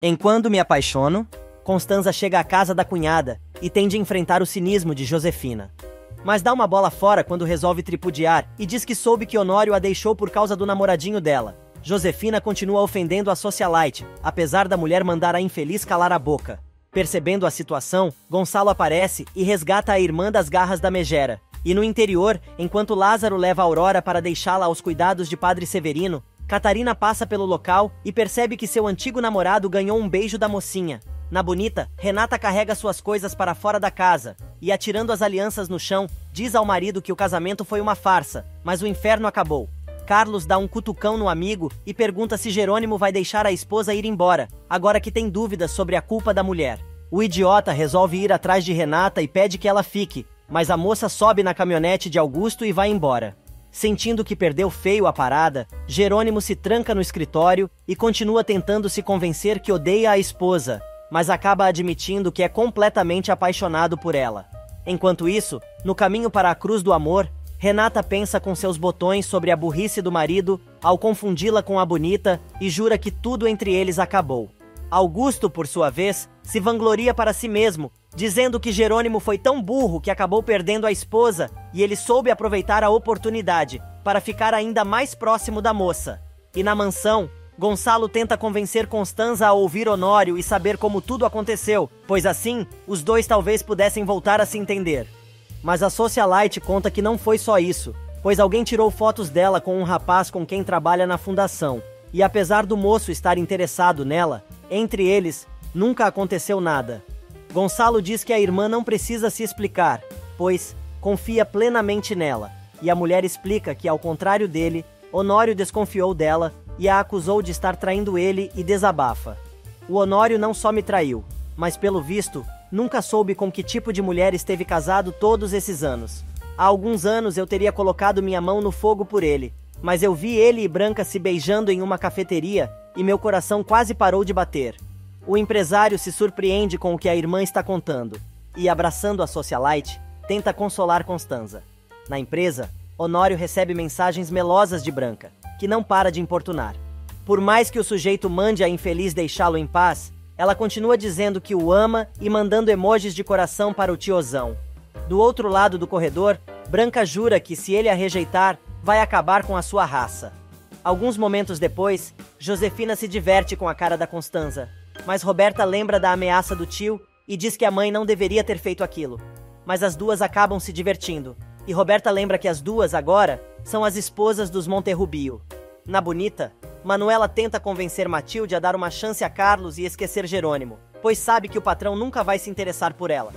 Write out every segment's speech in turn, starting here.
Enquanto me apaixono, Constanza chega à casa da cunhada e tende a enfrentar o cinismo de Josefina. Mas dá uma bola fora quando resolve tripudiar e diz que soube que Honório a deixou por causa do namoradinho dela. Josefina continua ofendendo a socialite, apesar da mulher mandar a infeliz calar a boca. Percebendo a situação, Gonçalo aparece e resgata a irmã das garras da megera. E no interior, enquanto Lázaro leva Aurora para deixá-la aos cuidados de Padre Severino, Catarina passa pelo local e percebe que seu antigo namorado ganhou um beijo da mocinha. Na bonita, Renata carrega suas coisas para fora da casa e, atirando as alianças no chão, diz ao marido que o casamento foi uma farsa, mas o inferno acabou. Carlos dá um cutucão no amigo e pergunta se Jerônimo vai deixar a esposa ir embora, agora que tem dúvidas sobre a culpa da mulher. O idiota resolve ir atrás de Renata e pede que ela fique, mas a moça sobe na caminhonete de Augusto e vai embora. Sentindo que perdeu feio a parada, Jerônimo se tranca no escritório e continua tentando se convencer que odeia a esposa, mas acaba admitindo que é completamente apaixonado por ela. Enquanto isso, no caminho para a Cruz do Amor, Renata pensa com seus botões sobre a burrice do marido ao confundi-la com a bonita e jura que tudo entre eles acabou. Augusto, por sua vez, se vangloria para si mesmo, dizendo que Jerônimo foi tão burro que acabou perdendo a esposa e ele soube aproveitar a oportunidade para ficar ainda mais próximo da moça. E na mansão, Gonçalo tenta convencer Constanza a ouvir Honório e saber como tudo aconteceu, pois assim os dois talvez pudessem voltar a se entender. Mas a socialite conta que não foi só isso, pois alguém tirou fotos dela com um rapaz com quem trabalha na fundação. E apesar do moço estar interessado nela, entre eles nunca aconteceu nada. Gonçalo diz que a irmã não precisa se explicar, pois confia plenamente nela. E a mulher explica que, ao contrário dele, Honório desconfiou dela e a acusou de estar traindo ele e desabafa. O Honório não só me traiu, mas pelo visto, nunca soube com que tipo de mulher esteve casado todos esses anos. Há alguns anos eu teria colocado minha mão no fogo por ele, mas eu vi ele e Branca se beijando em uma cafeteria e meu coração quase parou de bater. O empresário se surpreende com o que a irmã está contando e, abraçando a socialite, tenta consolar Constanza. Na empresa, Honório recebe mensagens melosas de Branca, que não para de importunar. Por mais que o sujeito mande a infeliz deixá-lo em paz, ela continua dizendo que o ama e mandando emojis de coração para o tiozão. Do outro lado do corredor, Branca jura que se ele a rejeitar, vai acabar com a sua raça. Alguns momentos depois, Josefina se diverte com a cara da Constanza, mas Roberta lembra da ameaça do tio e diz que a mãe não deveria ter feito aquilo. Mas as duas acabam se divertindo, e Roberta lembra que as duas, agora, são as esposas dos Monterrubio. Na Bonita, Manuela tenta convencer Matilde a dar uma chance a Carlos e esquecer Jerônimo, pois sabe que o patrão nunca vai se interessar por ela.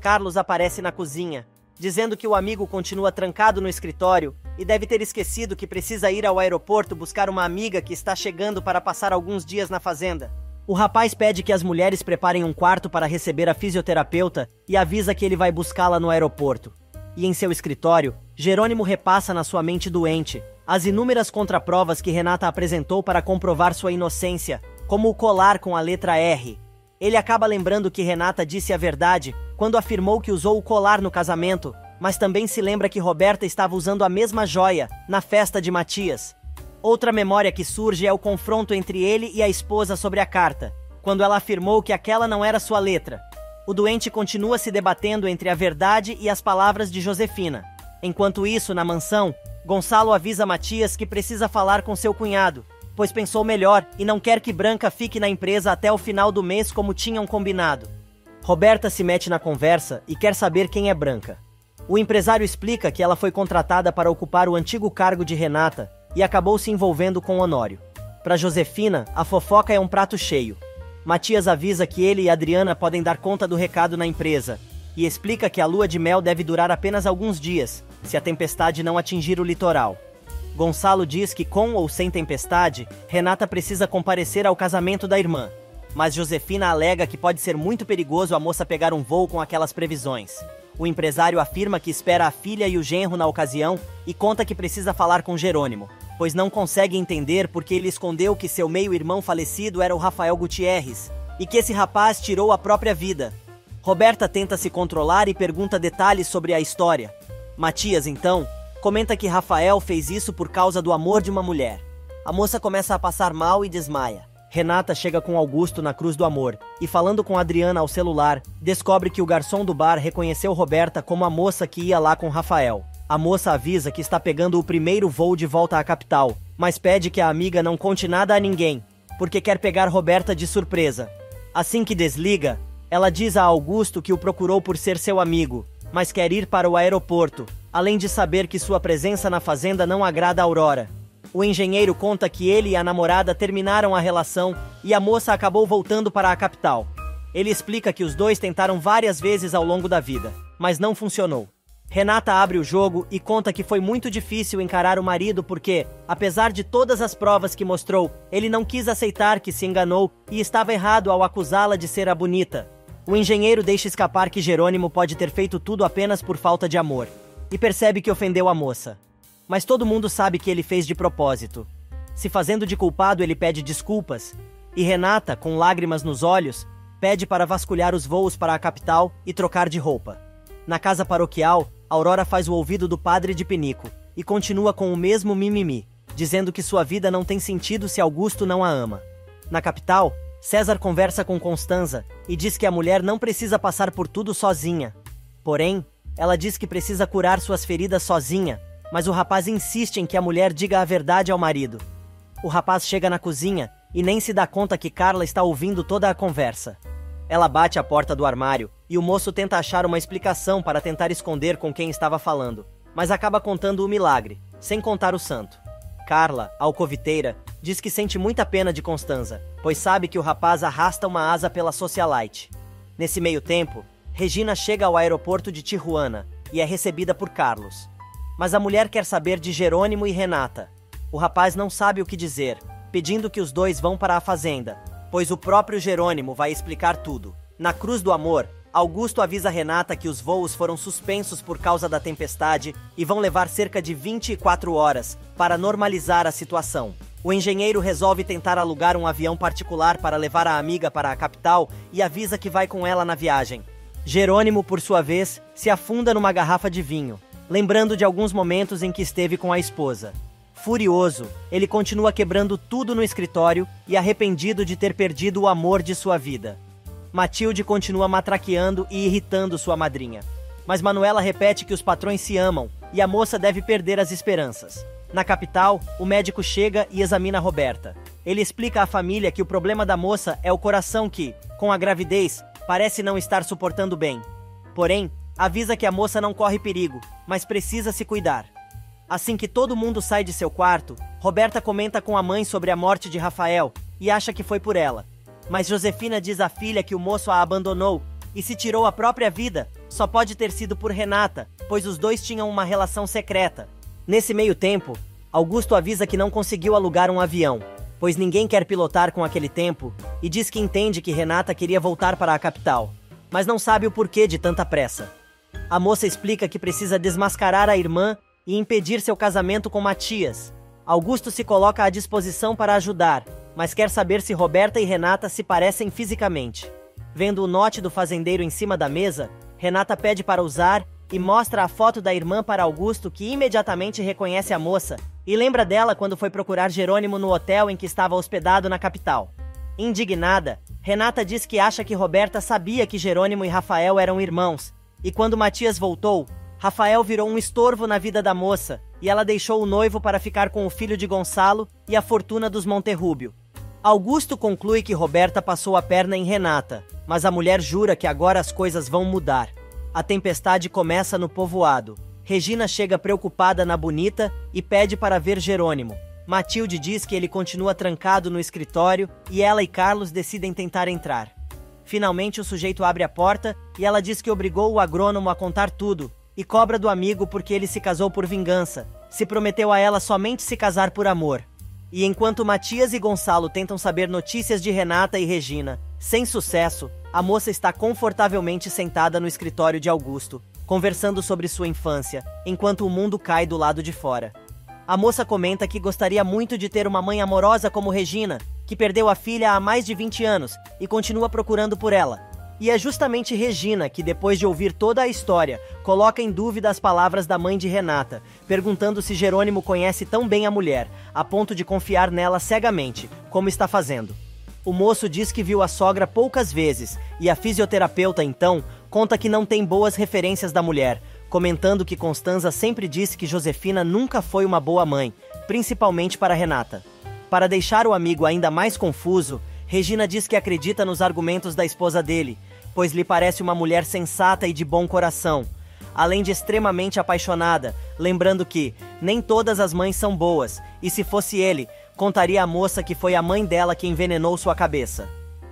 Carlos aparece na cozinha, dizendo que o amigo continua trancado no escritório e deve ter esquecido que precisa ir ao aeroporto buscar uma amiga que está chegando para passar alguns dias na fazenda. O rapaz pede que as mulheres preparem um quarto para receber a fisioterapeuta e avisa que ele vai buscá-la no aeroporto e em seu escritório, Jerônimo repassa na sua mente doente as inúmeras contraprovas que Renata apresentou para comprovar sua inocência, como o colar com a letra R. Ele acaba lembrando que Renata disse a verdade quando afirmou que usou o colar no casamento, mas também se lembra que Roberta estava usando a mesma joia na festa de Matias. Outra memória que surge é o confronto entre ele e a esposa sobre a carta, quando ela afirmou que aquela não era sua letra, o doente continua se debatendo entre a verdade e as palavras de Josefina. Enquanto isso, na mansão, Gonçalo avisa Matias que precisa falar com seu cunhado, pois pensou melhor e não quer que Branca fique na empresa até o final do mês como tinham combinado. Roberta se mete na conversa e quer saber quem é Branca. O empresário explica que ela foi contratada para ocupar o antigo cargo de Renata e acabou se envolvendo com Honório. Para Josefina, a fofoca é um prato cheio. Matias avisa que ele e Adriana podem dar conta do recado na empresa e explica que a lua de mel deve durar apenas alguns dias, se a tempestade não atingir o litoral. Gonçalo diz que, com ou sem tempestade, Renata precisa comparecer ao casamento da irmã, mas Josefina alega que pode ser muito perigoso a moça pegar um voo com aquelas previsões. O empresário afirma que espera a filha e o genro na ocasião e conta que precisa falar com Jerônimo, pois não consegue entender porque ele escondeu que seu meio-irmão falecido era o Rafael Gutierrez e que esse rapaz tirou a própria vida. Roberta tenta se controlar e pergunta detalhes sobre a história. Matias, então, comenta que Rafael fez isso por causa do amor de uma mulher. A moça começa a passar mal e desmaia. Renata chega com Augusto na Cruz do Amor e, falando com Adriana ao celular, descobre que o garçom do bar reconheceu Roberta como a moça que ia lá com Rafael. A moça avisa que está pegando o primeiro voo de volta à capital, mas pede que a amiga não conte nada a ninguém, porque quer pegar Roberta de surpresa. Assim que desliga, ela diz a Augusto que o procurou por ser seu amigo, mas quer ir para o aeroporto, além de saber que sua presença na fazenda não agrada a Aurora. O engenheiro conta que ele e a namorada terminaram a relação e a moça acabou voltando para a capital. Ele explica que os dois tentaram várias vezes ao longo da vida, mas não funcionou. Renata abre o jogo e conta que foi muito difícil encarar o marido porque, apesar de todas as provas que mostrou, ele não quis aceitar que se enganou e estava errado ao acusá-la de ser a bonita. O engenheiro deixa escapar que Jerônimo pode ter feito tudo apenas por falta de amor e percebe que ofendeu a moça. Mas todo mundo sabe que ele fez de propósito. Se fazendo de culpado, ele pede desculpas, e Renata, com lágrimas nos olhos, pede para vasculhar os voos para a capital e trocar de roupa. Na casa paroquial, Aurora faz o ouvido do padre de Penico e continua com o mesmo mimimi, dizendo que sua vida não tem sentido se Augusto não a ama. Na capital, César conversa com Constanza e diz que a mulher não precisa passar por tudo sozinha. Porém, ela diz que precisa curar suas feridas sozinha, mas o rapaz insiste em que a mulher diga a verdade ao marido. O rapaz chega na cozinha e nem se dá conta que Carla está ouvindo toda a conversa. Ela bate a porta do armário e o moço tenta achar uma explicação para tentar esconder com quem estava falando, mas acaba contando o milagre, sem contar o santo. Carla, alcoviteira, diz que sente muita pena de Constanza, pois sabe que o rapaz arrasta uma asa pela socialite. Nesse meio tempo, Regina chega ao aeroporto de Tijuana e é recebida por Carlos. Mas a mulher quer saber de Jerônimo e Renata. O rapaz não sabe o que dizer, pedindo que os dois vão para a fazenda, pois o próprio Jerônimo vai explicar tudo. Na Cruz do Amor, Augusto avisa Renata que os voos foram suspensos por causa da tempestade e vão levar cerca de 24 horas para normalizar a situação. O engenheiro resolve tentar alugar um avião particular para levar a amiga para a capital e avisa que vai com ela na viagem. Jerônimo, por sua vez, se afunda numa garrafa de vinho, lembrando de alguns momentos em que esteve com a esposa. Furioso, ele continua quebrando tudo no escritório e arrependido de ter perdido o amor de sua vida. Matilde continua matraqueando e irritando sua madrinha. Mas Manuela repete que os patrões se amam e a moça deve perder as esperanças. Na capital, o médico chega e examina Roberta. Ele explica à família que o problema da moça é o coração que, com a gravidez, parece não estar suportando bem. Porém, avisa que a moça não corre perigo, mas precisa se cuidar. Assim que todo mundo sai de seu quarto, Roberta comenta com a mãe sobre a morte de Rafael e acha que foi por ela. Mas Josefina diz à filha que o moço a abandonou e se tirou a própria vida só pode ter sido por Renata, pois os dois tinham uma relação secreta. Nesse meio tempo, Augusto avisa que não conseguiu alugar um avião, pois ninguém quer pilotar com aquele tempo, e diz que entende que Renata queria voltar para a capital, mas não sabe o porquê de tanta pressa. A moça explica que precisa desmascarar a irmã e impedir seu casamento com Matias. Augusto se coloca à disposição para ajudar, mas quer saber se Roberta e Renata se parecem fisicamente. Vendo o note do fazendeiro em cima da mesa, Renata pede para usar e mostra a foto da irmã para Augusto, que imediatamente reconhece a moça e lembra dela quando foi procurar Jerônimo no hotel em que estava hospedado na capital. Indignada, Renata diz que acha que Roberta sabia que Jerônimo e Rafael eram irmãos, e quando Matias voltou, Rafael virou um estorvo na vida da moça e ela deixou o noivo para ficar com o filho de Gonçalo e a fortuna dos Monterrúbio. Augusto conclui que Roberta passou a perna em Renata, mas a mulher jura que agora as coisas vão mudar. A tempestade começa no povoado. Regina chega preocupada na Bonita e pede para ver Jerônimo. Matilde diz que ele continua trancado no escritório e ela e Carlos decidem tentar entrar. Finalmente o sujeito abre a porta e ela diz que obrigou o agrônomo a contar tudo e cobra do amigo porque ele se casou por vingança. Se prometeu a ela somente se casar por amor. E enquanto Matias e Gonçalo tentam saber notícias de Renata e Regina, sem sucesso, a moça está confortavelmente sentada no escritório de Augusto, conversando sobre sua infância, enquanto o mundo cai do lado de fora. A moça comenta que gostaria muito de ter uma mãe amorosa como Regina, que perdeu a filha há mais de 20 anos e continua procurando por ela, e é justamente Regina que, depois de ouvir toda a história, coloca em dúvida as palavras da mãe de Renata, perguntando se Jerônimo conhece tão bem a mulher, a ponto de confiar nela cegamente, como está fazendo. O moço diz que viu a sogra poucas vezes e a fisioterapeuta então conta que não tem boas referências da mulher, comentando que Constanza sempre disse que Josefina nunca foi uma boa mãe, principalmente para Renata. Para deixar o amigo ainda mais confuso, Regina diz que acredita nos argumentos da esposa dele, pois lhe parece uma mulher sensata e de bom coração, além de extremamente apaixonada, lembrando que nem todas as mães são boas, e se fosse ele, contaria a moça que foi a mãe dela que envenenou sua cabeça.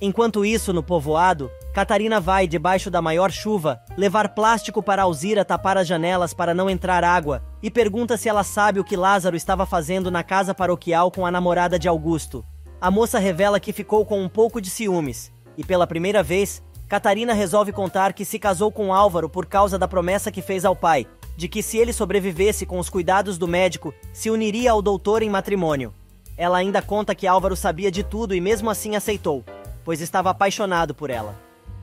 Enquanto isso, no povoado, Catarina vai, debaixo da maior chuva, levar plástico para Alzira tapar as janelas para não entrar água e pergunta se ela sabe o que Lázaro estava fazendo na casa paroquial com a namorada de Augusto. A moça revela que ficou com um pouco de ciúmes e, pela primeira vez, Catarina resolve contar que se casou com Álvaro por causa da promessa que fez ao pai, de que se ele sobrevivesse com os cuidados do médico, se uniria ao doutor em matrimônio. Ela ainda conta que Álvaro sabia de tudo e mesmo assim aceitou, pois estava apaixonado por ela.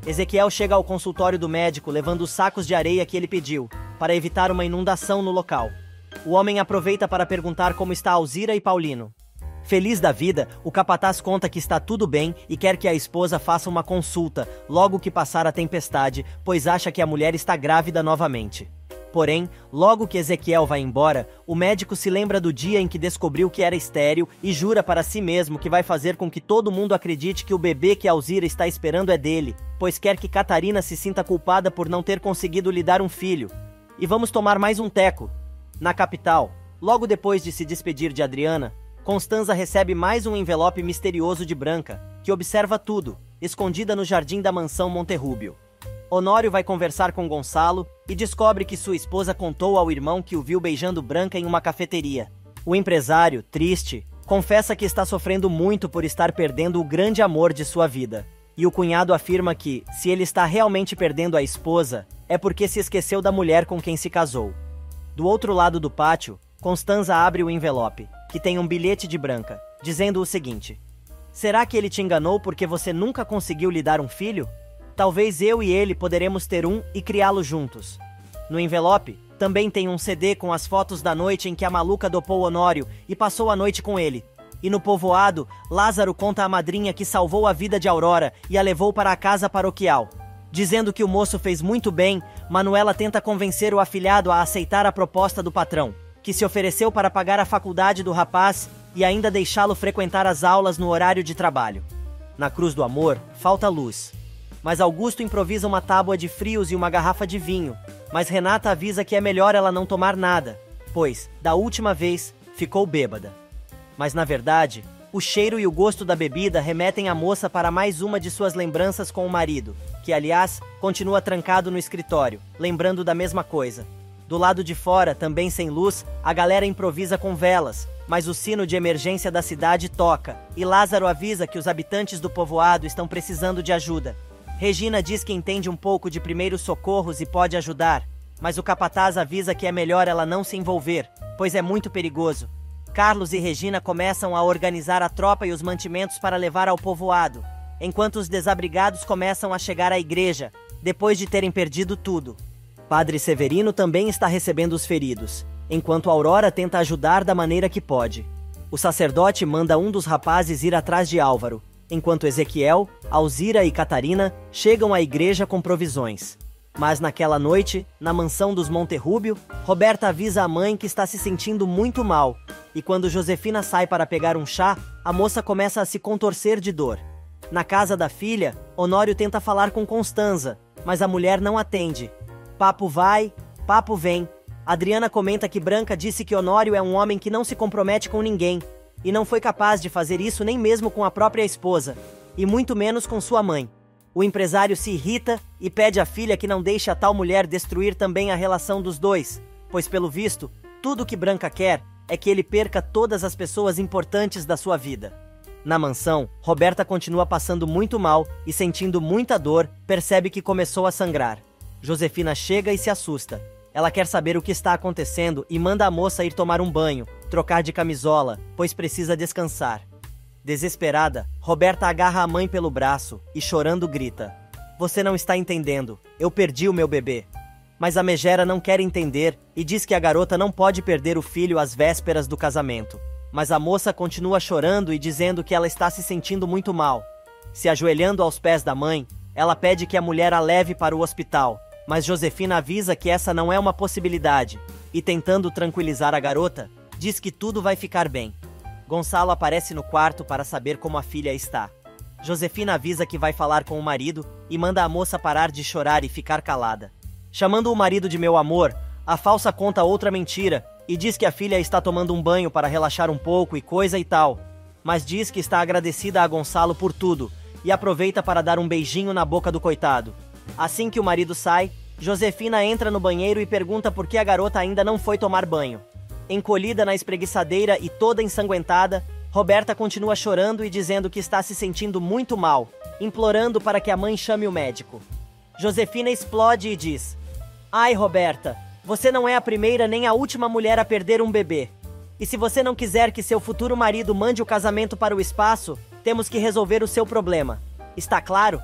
Ezequiel chega ao consultório do médico levando os sacos de areia que ele pediu, para evitar uma inundação no local. O homem aproveita para perguntar como está Alzira e Paulino. Feliz da vida, o capataz conta que está tudo bem e quer que a esposa faça uma consulta logo que passar a tempestade, pois acha que a mulher está grávida novamente. Porém, logo que Ezequiel vai embora, o médico se lembra do dia em que descobriu que era estéril e jura para si mesmo que vai fazer com que todo mundo acredite que o bebê que Alzira está esperando é dele, pois quer que Catarina se sinta culpada por não ter conseguido lhe dar um filho. E vamos tomar mais um teco. Na capital, logo depois de se despedir de Adriana, Constanza recebe mais um envelope misterioso de Branca, que observa tudo, escondida no jardim da mansão Monterrúbio. Honório vai conversar com Gonçalo e descobre que sua esposa contou ao irmão que o viu beijando Branca em uma cafeteria. O empresário, triste, confessa que está sofrendo muito por estar perdendo o grande amor de sua vida. E o cunhado afirma que, se ele está realmente perdendo a esposa, é porque se esqueceu da mulher com quem se casou. Do outro lado do pátio, Constanza abre o envelope que tem um bilhete de branca, dizendo o seguinte: Será que ele te enganou porque você nunca conseguiu lhe dar um filho? Talvez eu e ele poderemos ter um e criá-lo juntos. No envelope, também tem um CD com as fotos da noite em que a maluca dopou Honório e passou a noite com ele. E no povoado, Lázaro conta à madrinha que salvou a vida de Aurora e a levou para a casa paroquial. Dizendo que o moço fez muito bem, Manuela tenta convencer o afilhado a aceitar a proposta do patrão que se ofereceu para pagar a faculdade do rapaz e ainda deixá-lo frequentar as aulas no horário de trabalho. Na Cruz do Amor, falta luz. Mas Augusto improvisa uma tábua de frios e uma garrafa de vinho, mas Renata avisa que é melhor ela não tomar nada, pois, da última vez, ficou bêbada. Mas na verdade, o cheiro e o gosto da bebida remetem a moça para mais uma de suas lembranças com o marido, que aliás continua trancado no escritório, lembrando da mesma coisa, do lado de fora, também sem luz, a galera improvisa com velas, mas o sino de emergência da cidade toca, e Lázaro avisa que os habitantes do povoado estão precisando de ajuda. Regina diz que entende um pouco de primeiros socorros e pode ajudar, mas o capataz avisa que é melhor ela não se envolver, pois é muito perigoso. Carlos e Regina começam a organizar a tropa e os mantimentos para levar ao povoado, enquanto os desabrigados começam a chegar à igreja, depois de terem perdido tudo. Padre Severino também está recebendo os feridos, enquanto Aurora tenta ajudar da maneira que pode. O sacerdote manda um dos rapazes ir atrás de Álvaro, enquanto Ezequiel, Alzira e Catarina chegam à igreja com provisões. Mas naquela noite, na mansão dos Monterrúbio, Roberta avisa a mãe que está se sentindo muito mal, e quando Josefina sai para pegar um chá, a moça começa a se contorcer de dor. Na casa da filha, Honório tenta falar com Constanza, mas a mulher não atende, Papo vai, papo vem. Adriana comenta que Branca disse que Honório é um homem que não se compromete com ninguém e não foi capaz de fazer isso nem mesmo com a própria esposa, e muito menos com sua mãe. O empresário se irrita e pede à filha que não deixe a tal mulher destruir também a relação dos dois, pois, pelo visto, tudo que Branca quer é que ele perca todas as pessoas importantes da sua vida. Na mansão, Roberta continua passando muito mal e sentindo muita dor, percebe que começou a sangrar. Josefina chega e se assusta. Ela quer saber o que está acontecendo e manda a moça ir tomar um banho, trocar de camisola, pois precisa descansar. Desesperada, Roberta agarra a mãe pelo braço e, chorando, grita: Você não está entendendo. Eu perdi o meu bebê. Mas a megera não quer entender e diz que a garota não pode perder o filho às vésperas do casamento. Mas a moça continua chorando e dizendo que ela está se sentindo muito mal, Se ajoelhando aos pés da mãe, ela pede que a mulher a leve para o hospital, mas Josefina avisa que essa não é uma possibilidade e, tentando tranquilizar a garota, diz que tudo vai ficar bem. Gonçalo aparece no quarto para saber como a filha está. Josefina avisa que vai falar com o marido e manda a moça parar de chorar e ficar calada. Chamando o marido de meu amor, a falsa conta outra mentira e diz que a filha está tomando um banho para relaxar um pouco e coisa e tal, mas diz que está agradecida a Gonçalo por tudo e aproveita para dar um beijinho na boca do coitado. Assim que o marido sai, Josefina entra no banheiro e pergunta por que a garota ainda não foi tomar banho. Encolhida na espreguiçadeira e toda ensanguentada, Roberta continua chorando e dizendo que está se sentindo muito mal, implorando para que a mãe chame o médico. Josefina explode e diz: Ai, Roberta, você não é a primeira nem a última mulher a perder um bebê. E se você não quiser que seu futuro marido mande o casamento para o espaço, temos que resolver o seu problema. Está claro?